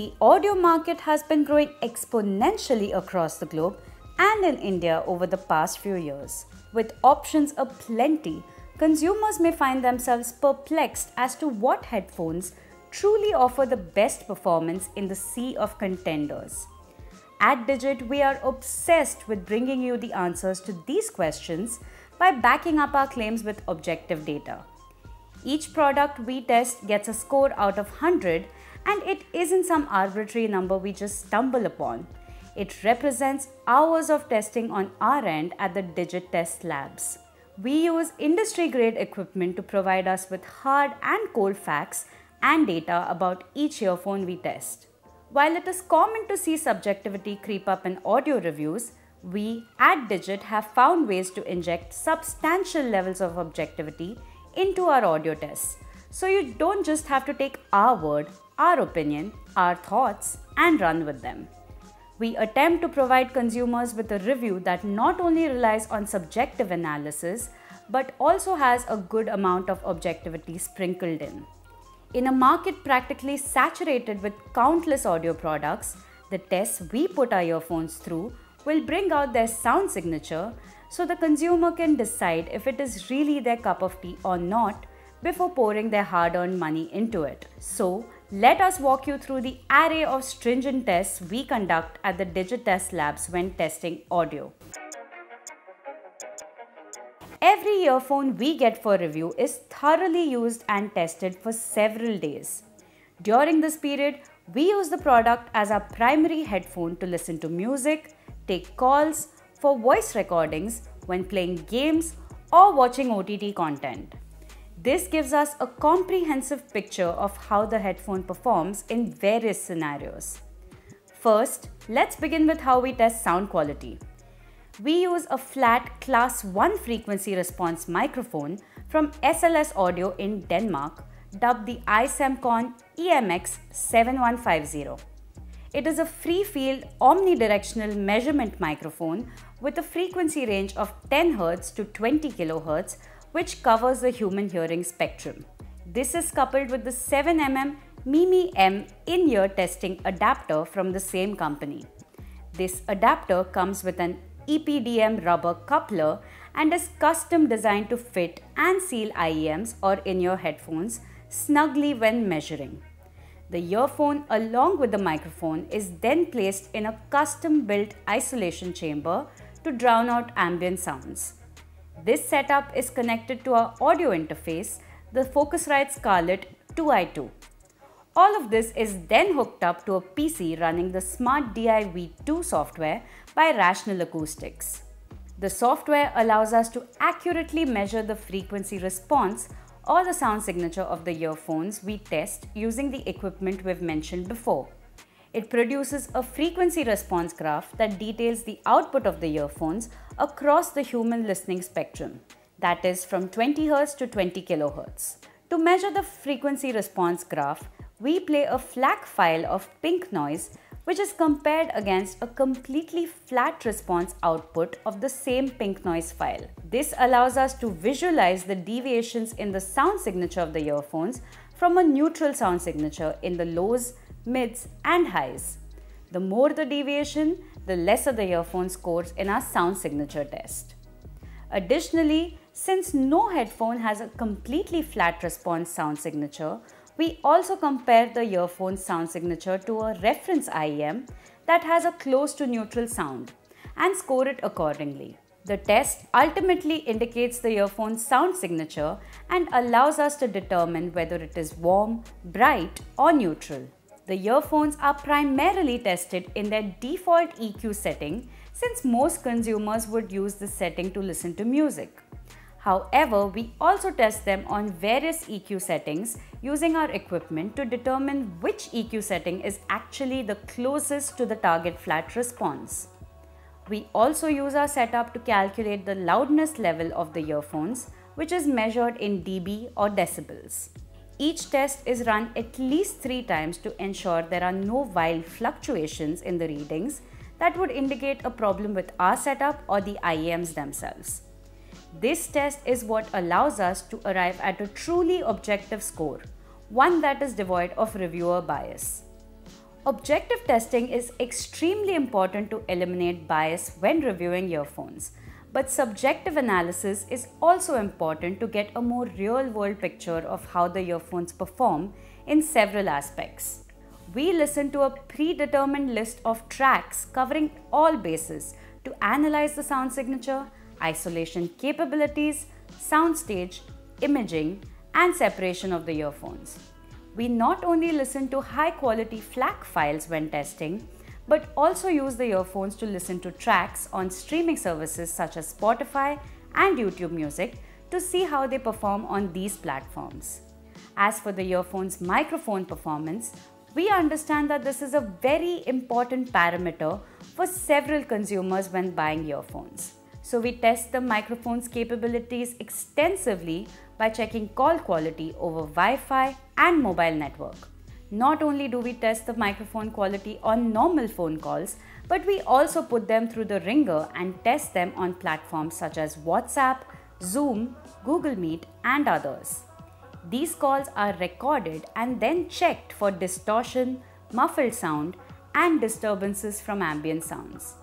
The audio market has been growing exponentially across the globe and in India over the past few years. With options aplenty, consumers may find themselves perplexed as to what headphones truly offer the best performance in the sea of contenders. At Digit, we are obsessed with bringing you the answers to these questions by backing up our claims with objective data. Each product we test gets a score out of 100 and it isn't some arbitrary number we just stumble upon. It represents hours of testing on our end at the Digit Test Labs. We use industry grade equipment to provide us with hard and cold facts and data about each earphone we test. While it is common to see subjectivity creep up in audio reviews, we at Digit have found ways to inject substantial levels of objectivity into our audio tests. So you don't just have to take our word, our opinion, our thoughts, and run with them. We attempt to provide consumers with a review that not only relies on subjective analysis but also has a good amount of objectivity sprinkled in. In a market practically saturated with countless audio products, the tests we put our earphones through will bring out their sound signature so the consumer can decide if it is really their cup of tea or not before pouring their hard earned money into it. So, let us walk you through the array of stringent tests we conduct at the Digit Test Labs when testing audio. Every earphone we get for review is thoroughly used and tested for several days. During this period, we use the product as our primary headphone to listen to music, take calls, for voice recordings when playing games or watching OTT content. This gives us a comprehensive picture of how the headphone performs in various scenarios. First, let's begin with how we test sound quality we use a flat class 1 frequency response microphone from SLS Audio in Denmark, dubbed the iSemcon EMX 7150. It is a free field omnidirectional measurement microphone with a frequency range of 10 Hz to 20 kHz, which covers the human hearing spectrum. This is coupled with the 7mm Mimi M in ear testing adapter from the same company. This adapter comes with an EPDM rubber coupler and is custom designed to fit and seal IEMs or in ear headphones snugly when measuring. The earphone along with the microphone is then placed in a custom built isolation chamber to drown out ambient sounds. This setup is connected to our audio interface, the Focusrite Scarlett 2i2. All of this is then hooked up to a PC running the Smaart DI V2 software by Rational Acoustics. The software allows us to accurately measure the frequency response or the sound signature of the earphones we test using the equipment we've mentioned before. It produces a frequency response graph that details the output of the earphones across the human listening spectrum, that is from 20 Hz to 20 kHz. To measure the frequency response graph, we play a FLAC file of pink noise which is compared against a completely flat response output of the same pink noise file. This allows us to visualize the deviations in the sound signature of the earphones from a neutral sound signature in the lows, mids, and highs. The more the deviation, the lesser the earphone scores in our sound signature test. Additionally, since no headphone has a completely flat response sound signature, we also compare the earphone sound signature to a reference IEM that has a close to neutral sound and score it accordingly. The test ultimately indicates the earphone's sound signature and allows us to determine whether it is warm, bright, or neutral. The earphones are primarily tested in their default EQ setting since most consumers would use this setting to listen to music. However, we also test them on various EQ settings using our equipment to determine which EQ setting is actually the closest to the target flat response. We also use our setup to calculate the loudness level of the earphones, which is measured in dB or decibels. Each test is run at least three times to ensure there are no wild fluctuations in the readings that would indicate a problem with our setup or the IEMs themselves. This test is what allows us to arrive at a truly objective score, one that is devoid of reviewer bias. Objective testing is extremely important to eliminate bias when reviewing earphones. But subjective analysis is also important to get a more real world picture of how the earphones perform in several aspects. We listen to a predetermined list of tracks covering all bases to analyze the sound signature, isolation capabilities, soundstage, imaging, and separation of the earphones. We not only listen to high quality FLAC files when testing, but also use the earphones to listen to tracks on streaming services such as Spotify and YouTube Music to see how they perform on these platforms. As for the earphone's microphone performance, we understand that this is a very important parameter for several consumers when buying earphones. So we test the microphone's capabilities extensively by checking call quality over Wi-Fi and mobile network. Not only do we test the microphone quality on normal phone calls, but we also put them through the ringer and test them on platforms such as WhatsApp, Zoom, Google Meet, and others. These calls are recorded and then checked for distortion, muffled sound, and disturbances from ambient sounds.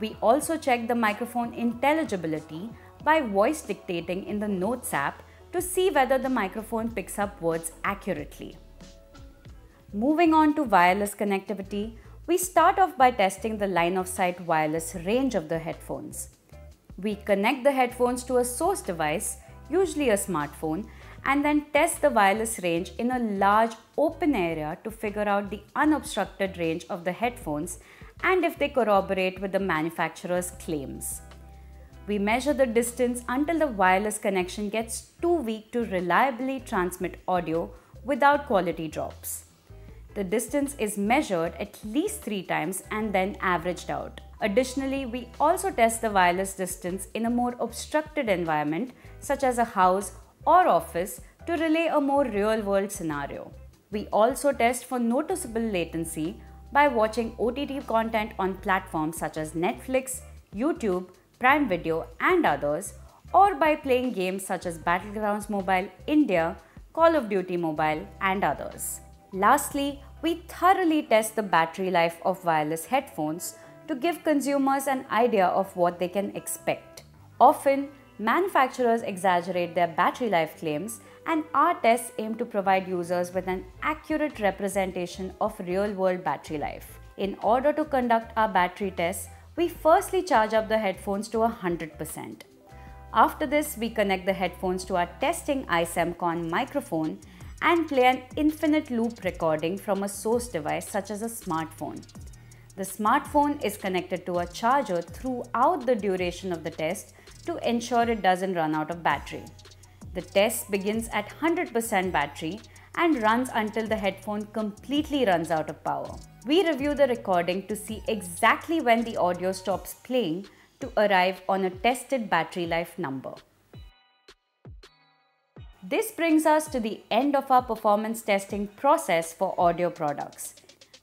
We also check the microphone intelligibility by voice dictating in the Notes app to see whether the microphone picks up words accurately. Moving on to wireless connectivity, we start off by testing the line of sight wireless range of the headphones. We connect the headphones to a source device, usually a smartphone, and then test the wireless range in a large open area to figure out the unobstructed range of the headphones and if they corroborate with the manufacturer's claims. We measure the distance until the wireless connection gets too weak to reliably transmit audio without quality drops. The distance is measured at least three times and then averaged out. Additionally, we also test the wireless distance in a more obstructed environment, such as a house or office, to relay a more real world scenario. We also test for noticeable latency by watching OTT content on platforms such as Netflix, YouTube, Prime Video, and others, or by playing games such as Battlegrounds Mobile India, Call of Duty Mobile, and others. Lastly, we thoroughly test the battery life of wireless headphones to give consumers an idea of what they can expect. Often, manufacturers exaggerate their battery life claims, and our tests aim to provide users with an accurate representation of real world battery life. In order to conduct our battery tests, we firstly charge up the headphones to 100%. After this, we connect the headphones to our testing iSemcon microphone and play an infinite loop recording from a source device such as a smartphone. The smartphone is connected to a charger throughout the duration of the test to ensure it doesn't run out of battery. The test begins at 100% battery and runs until the headphone completely runs out of power. We review the recording to see exactly when the audio stops playing to arrive on a tested battery life number. This brings us to the end of our performance testing process for audio products.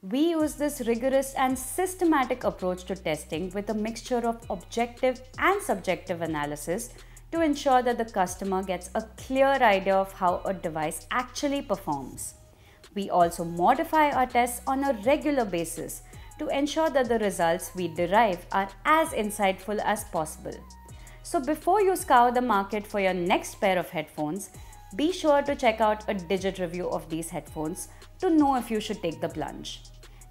We use this rigorous and systematic approach to testing with a mixture of objective and subjective analysis to ensure that the customer gets a clear idea of how a device actually performs. We also modify our tests on a regular basis to ensure that the results we derive are as insightful as possible. So, before you scour the market for your next pair of headphones, be sure to check out a digit review of these headphones to know if you should take the plunge.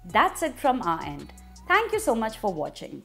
That's it from our end. Thank you so much for watching.